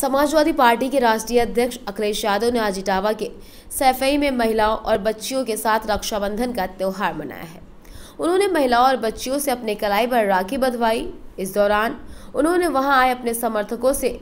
Samajwadi party के राष्ट्रीय अध्यक्ष अखिलेश यादव ने आज इटावा के सैफई में महिलाओं और बच्चियों के साथ रक्षाबंधन का त्यौहार मनाया है। उन्होंने महिलाओं और बच्चियों से अपने कलाई पर राखी बंधवाई। इस दौरान उन्होंने वहाँ आए अपने समर्थकों से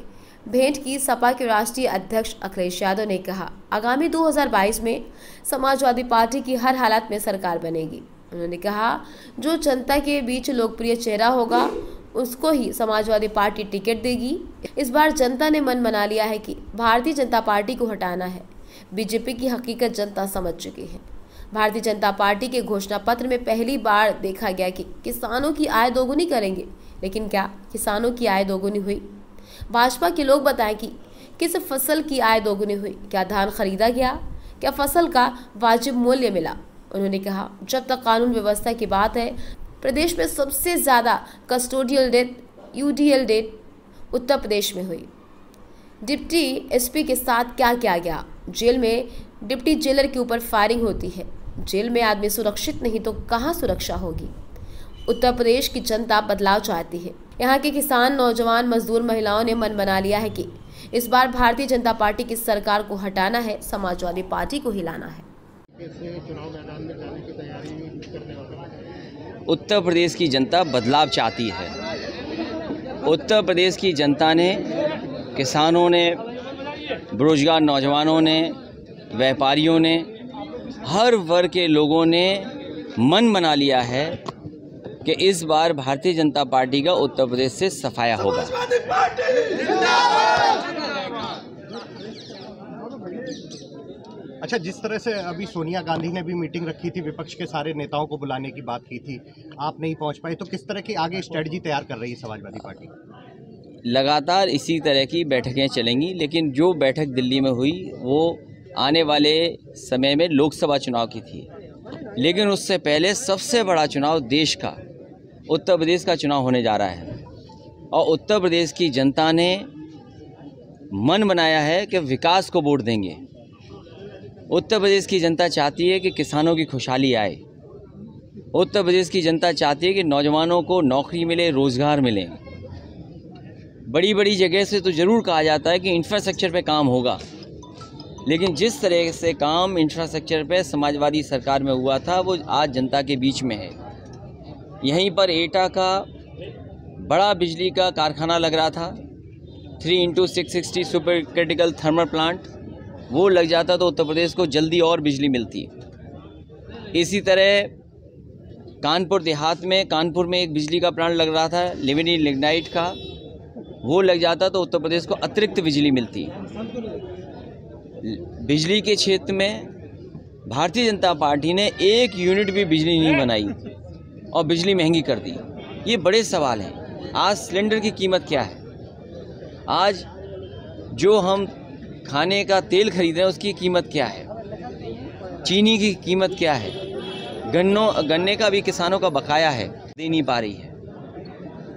भेंट की। सपा के राष्ट्रीय अध्यक्ष अखिलेश यादव ने कहा, आगामी 2022 में समाजवादी पार्टी की हर हालात में सरकार बनेगी। उन्होंने कहा, जो जनता के बीच लोकप्रिय चेहरा होगा उसको ही समाजवादी पार्टी टिकट देगी। इस बार जनता ने मन बना लिया है कि भारतीय जनता पार्टी को हटाना है। बीजेपी की हकीकत जनता समझ चुकी है। भारतीय जनता पार्टी के घोषणा पत्र में पहली बार देखा गया कि किसानों की आय दोगुनी करेंगे। लेकिन क्या किसानों की आय दोगुनी हुई? भाजपा के लोग बताएँ कि किस फ़सल की आय दोगुनी हुई? क्या धान खरीदा गया? क्या फ़सल का वाजिब मूल्य मिला? उन्होंने कहा, जब तक कानून व्यवस्था की बात है प्रदेश में सबसे ज़्यादा custodial death UDL death Uttar Pradesh में हुई। डिप्टी एसपी के साथ क्या किया गया? जेल में डिप्टी जेलर के ऊपर फायरिंग होती है। जेल में आदमी सुरक्षित नहीं तो कहाँ सुरक्षा होगी? उत्तर प्रदेश की जनता बदलाव चाहती है। यहाँ के किसान, नौजवान, मजदूर, महिलाओं ने मन बना लिया है कि इस बार भारतीय जनता पार्टी की सरकार को हटाना है, समाजवादी पार्टी को हिलाना है। उत्तर प्रदेश की जनता बदलाव चाहती है। उत्तर प्रदेश की जनता ने किसानों ने, बेरोजगार नौजवानों ने, व्यापारियों ने, हर वर्ग के लोगों ने मन बना लिया है कि इस बार भारतीय जनता पार्टी का उत्तर प्रदेश से सफाया होगा। अच्छा जिस तरह से अभी सोनिया गांधी ने भी मीटिंग रखी थी, विपक्ष के सारे नेताओं को बुलाने की बात की थी, आप नहीं पहुँच पाए तो किस तरह की आगे स्ट्रेटजी तैयार कर रही है समाजवादी पार्टी? लगातार इसी तरह की बैठकें चलेंगी, लेकिन जो बैठक दिल्ली में हुई, वो आने वाले समय में लोकसभा चुनाव की थी। लेकिन उससे पहले सबसे बड़ा चुनाव देश का, उत्तर प्रदेश का चुनाव होने जा रहा है। और उत्तर प्रदेश की जनता ने मन बनाया है कि विकास को वोट देंगे। उत्तर प्रदेश की जनता चाहती है कि किसानों की खुशहाली आए। उत्तर प्रदेश की जनता चाहती है कि नौजवानों को नौकरी मिले, रोज़गार मिले। बड़ी बड़ी जगह से तो ज़रूर कहा जाता है कि इंफ्रास्ट्रक्चर पे काम होगा। लेकिन जिस तरह से काम इंफ्रास्ट्रक्चर पे समाजवादी सरकार में हुआ था, वो आज जनता के बीच में है। यहीं पर एटा का बड़ा बिजली का कारखाना लग रहा था। Three into six sixty super critical thermal plant वो लग जाता तो उत्तर प्रदेश को जल्दी और बिजली मिलती। इसी तरह कानपुर देहात में, कानपुर में एक बिजली का प्लांट लग रहा था लिमिनी लिग्नाइट का। वो लग जाता तो उत्तर प्रदेश को अतिरिक्त बिजली मिलती। बिजली के क्षेत्र में भारतीय जनता पार्टी ने एक यूनिट भी बिजली नहीं बनाई और बिजली महँगी कर दी। ये बड़े सवाल हैं। आज सिलेंडर की कीमत क्या है? आज जो हम खाने का तेल खरीद रहे हैं, उसकी कीमत क्या है? चीनी की कीमत क्या है? गन्नों, गन्ने का भी किसानों का बकाया है, दे नहीं पा रही है।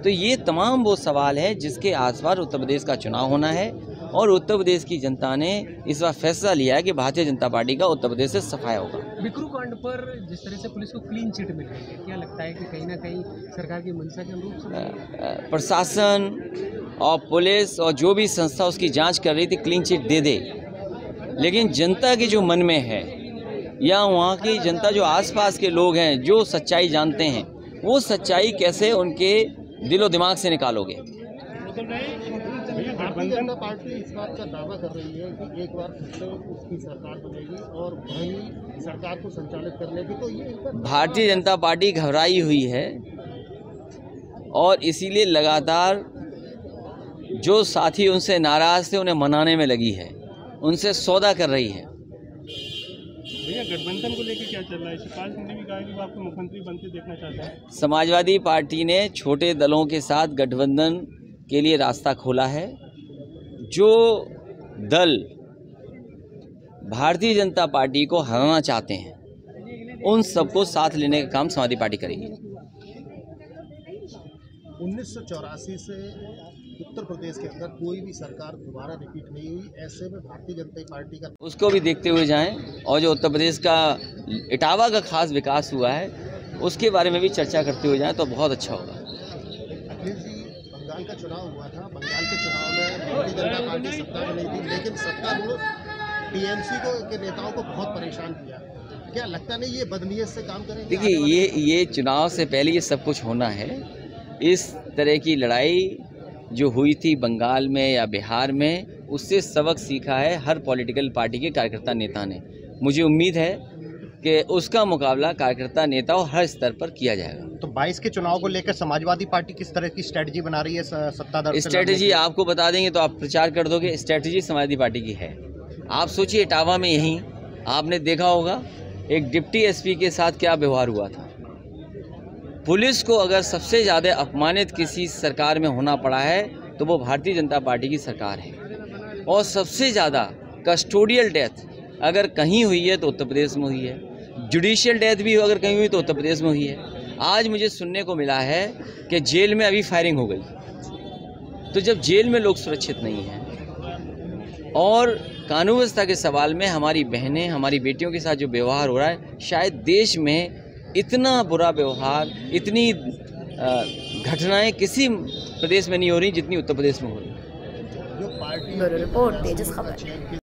तो ये तमाम वो सवाल है जिसके आसपास उत्तर प्रदेश का चुनाव होना है। और उत्तर प्रदेश की जनता ने इस बार फैसला लिया है कि भारतीय जनता पार्टी का उत्तर प्रदेश से सफाया होगा। बिक्रू कांड पर जिस तरह से पुलिस को क्लीन चिट मिल रही है क्या लगता है कि कहीं ना कहीं सरकार की मंशा के अनुरूप प्रशासन और पुलिस और जो भी संस्था उसकी जाँच कर रही थी क्लीन चिट दे दे। लेकिन जनता के जो मन में है या वहाँ की जनता जो आसपास के लोग हैं जो सच्चाई जानते हैं वो सच्चाई कैसे उनके दिलो दिमाग से निकालोगे? गठबंधन पार्टी इस बात का दावा कर रही है कि एक बार फिर से उसकी सरकार बनेगी और वही सरकार को संचालित करने की तो ये भारतीय जनता पार्टी घबराई हुई है और इसीलिए लगातार जो साथी उनसे नाराज़ थे उन्हें मनाने में लगी है। उनसे सौदा कर रही है। भैया गठबंधन को लेकर क्या चल रहा है? शिवपाल सिंह ने भी कहा कि वो आपको मुख्यमंत्री बनते देखना चाहते हैं। समाजवादी पार्टी ने छोटे दलों के साथ गठबंधन के लिए रास्ता खोला है जो दल भारतीय जनता पार्टी को हराना चाहते हैं उन सबको साथ लेने का काम समाजवादी पार्टी करेगी। उन्नीस सौ चौरासी से उत्तर प्रदेश के अंदर कोई भी सरकार दोबारा रिपीट नहीं हुई ऐसे में भारतीय जनता पार्टी का उसको भी देखते हुए जाएँ और जो उत्तर प्रदेश का इटावा का खास विकास हुआ है उसके बारे में भी चर्चा करते हुए जाएँ तो बहुत अच्छा होगा। बंगाल का चुनाव हुआ था। बंगाल के चुनाव में भारतीय जनता पार्टी सत्ता में नहीं थी लेकिन सत्तारूढ़ टीएमसी को के नेताओं को बहुत परेशान किया। क्या लगता नहीं ये बदनीयत से काम करेंगे देखिए ये ये चुनाव से पहले ये सब कुछ होना है। इस तरह की लड़ाई जो हुई थी बंगाल में या बिहार में उससे सबक सीखा है हर पॉलिटिकल पार्टी के कार्यकर्ता नेता ने। मुझे उम्मीद है कि उसका मुकाबला कार्यकर्ता नेताओं हर स्तर पर किया जाएगा। तो 22 के चुनाव को लेकर समाजवादी पार्टी किस तरह की स्ट्रेटजी बना रही है स- सत्ताधार स्ट्रेटजी आपको बता देंगे तो आप प्रचार कर दोगे। स्ट्रेटजी समाजवादी पार्टी की है। आप सोचिए इटावा में यहीं आपने देखा होगा एक डिप्टी एसपी के साथ क्या व्यवहार हुआ था। पुलिस को अगर सबसे ज़्यादा अपमानित किसी सरकार में होना पड़ा है तो वो भारतीय जनता पार्टी की सरकार है। और सबसे ज़्यादा कस्टोडियल डेथ अगर कहीं हुई है तो उत्तर प्रदेश में हुई है। जुडिशियल डेथ भी अगर कहीं हुई तो उत्तर प्रदेश में हुई है। आज मुझे सुनने को मिला है कि जेल में अभी फायरिंग हो गई। तो जब जेल में लोग सुरक्षित नहीं हैं, और कानून व्यवस्था के सवाल में हमारी बहनें, हमारी बेटियों के साथ जो व्यवहार हो रहा है, शायद देश में इतना बुरा व्यवहार, इतनी घटनाएँ किसी प्रदेश में नहीं हो रही जितनी उत्तर प्रदेश में हो रही। खबर।